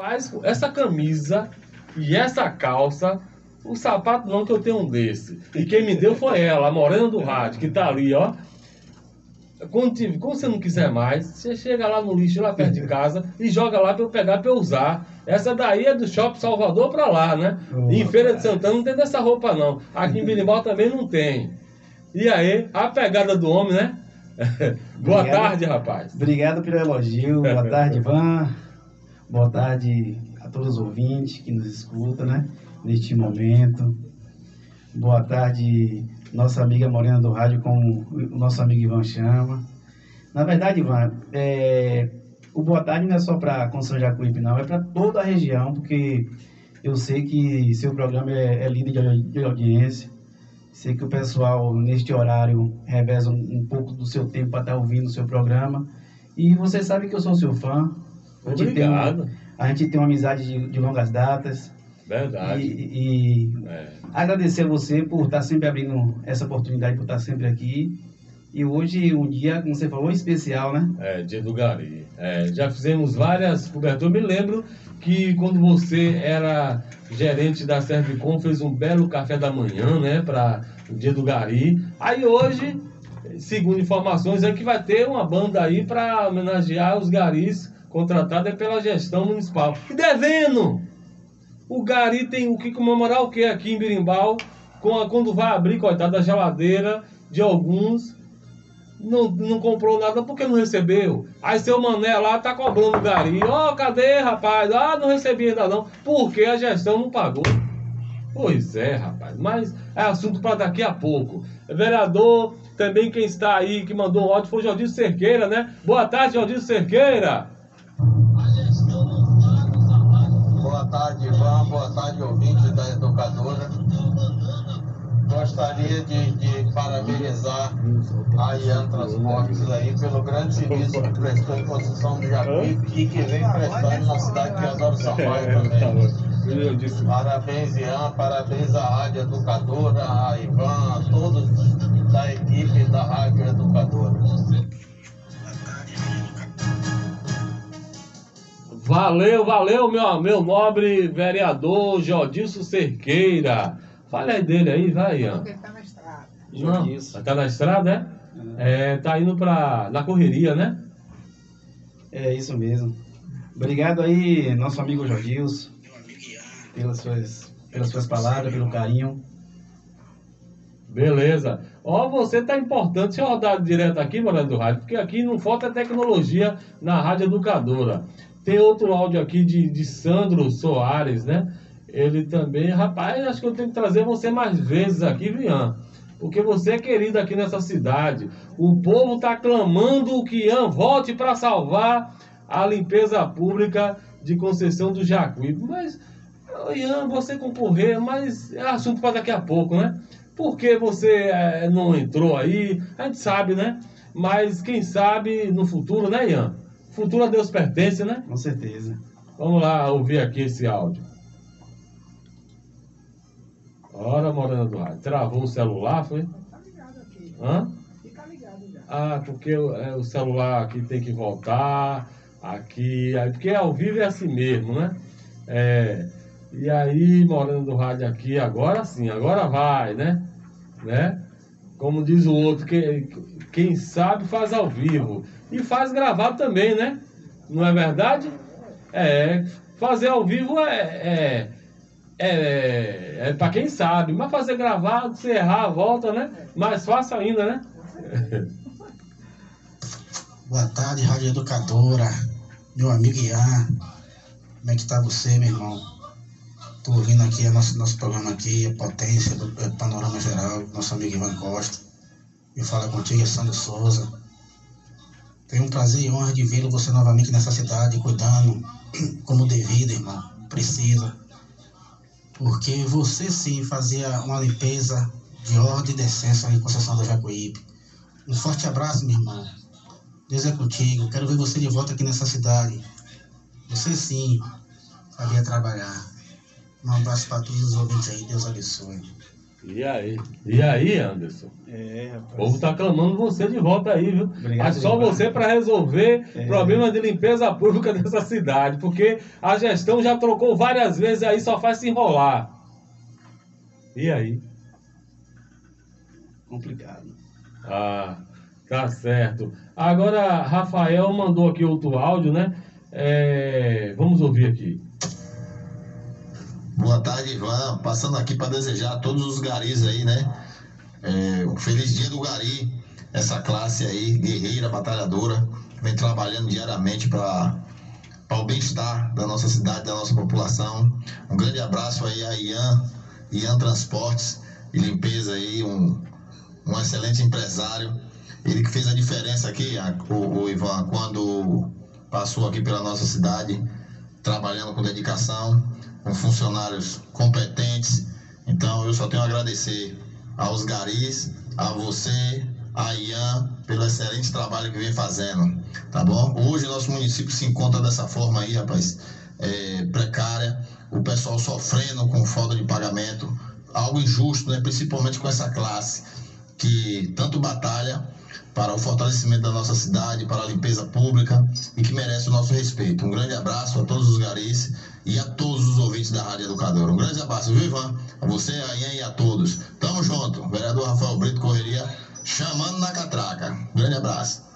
Faz essa camisa e essa calça, o sapato não que eu tenho um desse. E quem me deu foi ela, a morena do rádio, que tá ali, ó. Quando, tive- quando você não quiser mais, você chega lá no lixo, lá perto de casa, e joga lá pra eu pegar pra eu usar. Essa daí é do Shopping Salvador pra lá, né? Oh, em Feira de rapaz. Santana não tem dessa roupa, não. Aqui em Birimbau também não tem. E aí, a pegada do homem, né? Boa Obrigado. tarde, rapaz. Obrigado pelo elogio. Boa tarde, Ivan. Boa tarde a todos os ouvintes que nos escutam, né? Neste momento. Boa tarde, nossa amiga Morena do Rádio, com o nosso amigo Ivan Chama. Na verdade, Ivan, é, o boa tarde não é só para a Constituição Jacuípe, não, é para toda a região, porque eu sei que seu programa é, é líder de audi- de audiência. Sei que o pessoal, neste horário, reveza um, um pouco do seu tempo para estar ouvindo o seu programa. E você sabe que eu sou seu fã. A gente tem, uma- Obrigado. a gente tem uma amizade de, de longas datas. Verdade. E, e É. agradecer a você por estar sempre abrindo essa oportunidade, por estar sempre aqui. E hoje, um dia, como você falou, especial, né? É, dia do Gari. É, já fizemos várias coberturas. Me lembro que quando você era gerente da Servicom, fez um belo café da manhã, né, para o dia do Gari. Aí hoje, segundo informações, é que vai ter uma banda aí para homenagear os garis contratados pela gestão municipal. E devendo! O Gari tem o que comemorar o que aqui em Birimbau? A- quando vai abrir, coitado, da geladeira de alguns não, não comprou nada porque não recebeu. Aí seu mané lá tá cobrando o gari. Ó, cadê, rapaz? Ah, não recebi ainda não. Porque a gestão não pagou. Pois é, rapaz. Mas é assunto para daqui a pouco. Vereador, também quem está aí, que mandou um áudio foi o Jordi Cerqueira, né? Boa tarde, Jordi Cerqueira. Boa tarde, Ivan. Boa tarde, ouvintes da educadora. Gostaria de, de parabenizar a Ian Transportes aí pelo grande serviço que prestou em construção do Jacuípe e que vem prestando na cidade de Osório Sampaio também. Eu disse, Parabéns, Ian. Parabéns à Rádio Educadora, a Ivan, a todos da equipe da Rádio Educadora. Valeu, valeu, meu, meu nobre vereador Jodilson Cerqueira. Fala aí dele aí, vai, Ian. Ele tá na estrada. Não, Jodilson. tá na estrada, é? É, tá indo pra, na correria, né? É isso mesmo. Obrigado aí, nosso amigo Jordilson, pelas suas, pelas suas palavras, pelo carinho. Beleza. Ó, você tá importante. Deixa eu rodar direto aqui, Morando do Rádio, porque aqui não falta tecnologia na Rádio Educadora. Tem outro áudio aqui de, de Sandro Soares, né? Ele também, rapaz, acho que eu tenho que trazer você mais vezes aqui, Vian. Porque você é querido aqui nessa cidade. O povo tá clamando que Ian volte para salvar a limpeza pública de Conceição do Jacuípe. Mas, Ian, você concorrer, mas é assunto para daqui a pouco, né? Por que você eh, não entrou aí? A gente sabe, né? Mas quem sabe no futuro, né, Ian? Futuro a Deus pertence, né? Com certeza. Vamos lá ouvir aqui esse áudio. Ora, Morena do Rádio. Travou o celular, foi? Tá ligado aqui. Hã? Fica ligado já. Ah, porque o, é, o celular aqui tem que voltar. Aqui. Porque ao vivo é assim mesmo, né? É. E aí, Morena do Rádio aqui, agora sim, agora vai, né? Né? Como diz o outro, que, quem sabe faz ao vivo. E faz gravado também, né? Não é verdade? É, fazer ao vivo é, é, é, é para quem sabe, mas fazer gravado, se errar, volta, né? Mais fácil ainda, né? Boa tarde, Rádio Educadora, meu amigo Ian. Como é que tá você, meu irmão? Tô ouvindo aqui o nosso, nosso programa aqui, a potência do panorama geral, nosso amigo Ivan Costa. Me fala contigo, Sandro Souza. Tenho um prazer e honra de vê-lo você novamente nessa cidade, cuidando como devido, irmão. Precisa. Porque você sim fazia uma limpeza de ordem e decência em Conceição do Jacuípe. Um forte abraço, meu irmão. Deus é contigo. Quero ver você de volta aqui nessa cidade. Você sim sabia trabalhar. Um abraço para todos os ouvintes aí. Deus abençoe. E aí? E aí, Anderson? É, O povo tá clamando você de volta aí, viu? Obrigado, Mas só você para resolver É. problemas de limpeza pública dessa cidade, porque a gestão já trocou várias vezes aí, só faz se enrolar. E aí? complicado. Ah, tá certo. Agora, Rafael mandou aqui outro áudio, né? É, Vamos ouvir aqui. Boa tarde, Ivan. Passando aqui para desejar a todos os garis aí, né? É, um feliz dia do gari. Essa classe aí, guerreira, batalhadora, vem trabalhando diariamente para o bem-estar da nossa cidade, da nossa população. Um grande abraço aí a Ian, Ian Transportes e Limpeza aí, um, um excelente empresário. Ele que fez a diferença aqui, a- o, o Ivan, quando passou aqui pela nossa cidade, trabalhando com dedicação, com funcionários competentes. Então eu só tenho a agradecer aos garis, a você, a Ian, pelo excelente trabalho que vem fazendo, tá bom? Hoje nosso município se encontra dessa forma aí, rapaz, é, precária, o pessoal sofrendo com falta de pagamento, algo injusto, né? Principalmente com essa classe que tanto batalha para o fortalecimento da nossa cidade, para a limpeza pública e que merece o nosso respeito. Um grande abraço a todos os garis e a todos os ouvintes da Rádio Educadora. Um grande abraço, viu, Ivan? A você, a Ian e a todos. Tamo junto. Vereador Rafael Brito Correria, chamando na catraca. Grande abraço.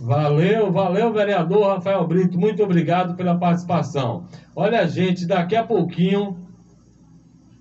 Valeu, valeu, vereador Rafael Brito. Muito obrigado pela participação. Olha, gente, daqui a pouquinho.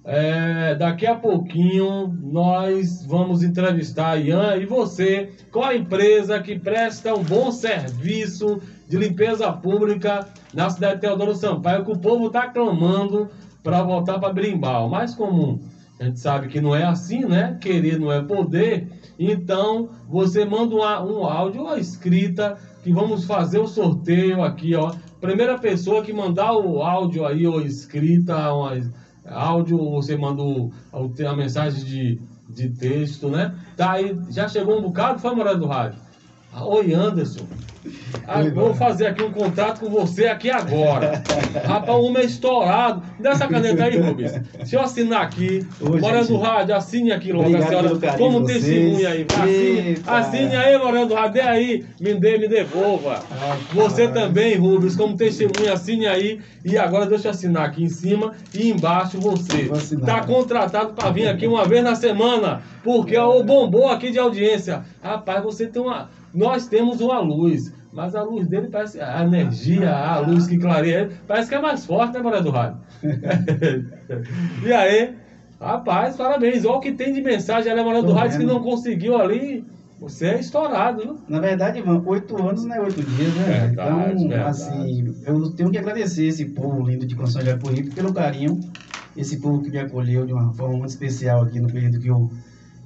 é, daqui a pouquinho nós vamos entrevistar a Ian e você com a empresa que presta um bom serviço de limpeza pública na cidade de Teodoro Sampaio, que o povo está clamando para voltar para Brimbal. Mas como a gente sabe que não é assim, né? Querer não é poder. Então, você manda um, um áudio ou escrita que vamos fazer o sorteio aqui, ó. Primeira pessoa que mandar o áudio aí ou escrita, uma, áudio, você manda o- a mensagem de, de texto, né? Tá aí, já chegou um bocado, foi morando do rádio. Ah, Oi, Anderson. Ah, vou fazer aqui um contrato com você aqui agora. Rapaz, o homem é estourado. Me dá essa caneta aí, Rubens. Deixa eu assinar aqui. Ô, Morando gente. do Rádio, assine aqui logo a senhora. Como testemunha aí. Assine, Eita. assine aí, Morando do Rádio. Dê aí. Me dê, me devolva. Você também, Rubens, como testemunha, assine aí. E agora deixa eu assinar aqui em cima e embaixo você. Tá contratado para vir aqui uma vez na semana. Porque o bombou aqui de audiência. Rapaz, você tem uma. Nós temos uma luz. Mas a luz dele parece. A energia, a luz que clareia ele, parece que é mais forte, né, Morando do Rádio? e aí, rapaz, parabéns. Olha o que tem de mensagem ali, Morando do Rádio, que não conseguiu ali. Você é estourado, viu? Na verdade, Ivan, oito anos não é oito dias, né? Verdade, então, verdade. assim, eu tenho que agradecer esse povo lindo de Constituição de Jacuípe pelo carinho, esse povo que me acolheu de uma forma muito especial aqui no período que eu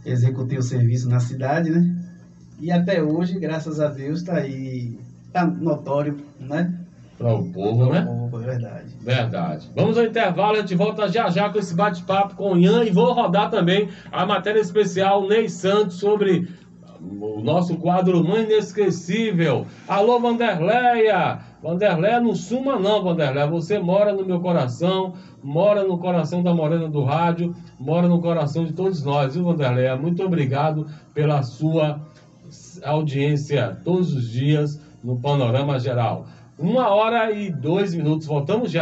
executei o serviço na cidade, né? E até hoje, graças a Deus, está aí, tá notório, né? Para o povo, né? O povo, é verdade. Verdade. Vamos ao intervalo, a gente volta já já com esse bate-papo com o Ian e vou rodar também a matéria especial Ney Santos sobre o nosso quadro Mãe Inesquecível. Alô, Vanderleia! Vanderleia, não suma não, Vanderleia. Você mora no meu coração, mora no coração da Morena do Rádio, mora no coração de todos nós, viu, Vanderleia? Muito obrigado pela sua audiência todos os dias no Panorama Geral. Uma hora e dois minutos, voltamos já.